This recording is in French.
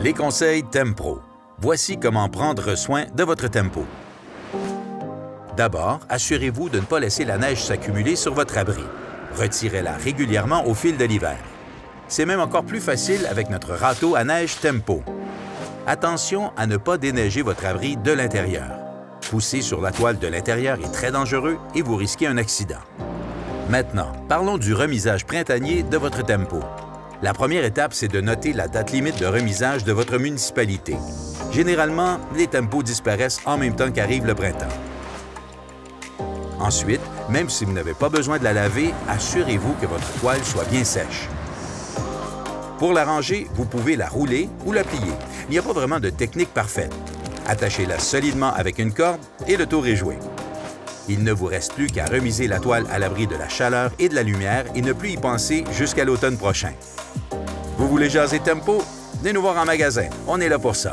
Les conseils Tempro. Voici comment prendre soin de votre tempo. D'abord, assurez-vous de ne pas laisser la neige s'accumuler sur votre abri. Retirez-la régulièrement au fil de l'hiver. C'est même encore plus facile avec notre râteau à neige Tempo. Attention à ne pas déneiger votre abri de l'intérieur. Pousser sur la toile de l'intérieur est très dangereux et vous risquez un accident. Maintenant, parlons du remisage printanier de votre tempo. La première étape, c'est de noter la date limite de remisage de votre municipalité. Généralement, les tempos disparaissent en même temps qu'arrive le printemps. Ensuite, même si vous n'avez pas besoin de la laver, assurez-vous que votre toile soit bien sèche. Pour la ranger, vous pouvez la rouler ou la plier. Il n'y a pas vraiment de technique parfaite. Attachez-la solidement avec une corde et le tour est joué. Il ne vous reste plus qu'à remiser la toile à l'abri de la chaleur et de la lumière et ne plus y penser jusqu'à l'automne prochain. Vous voulez jaser tempo? Venez nous voir en magasin, on est là pour ça.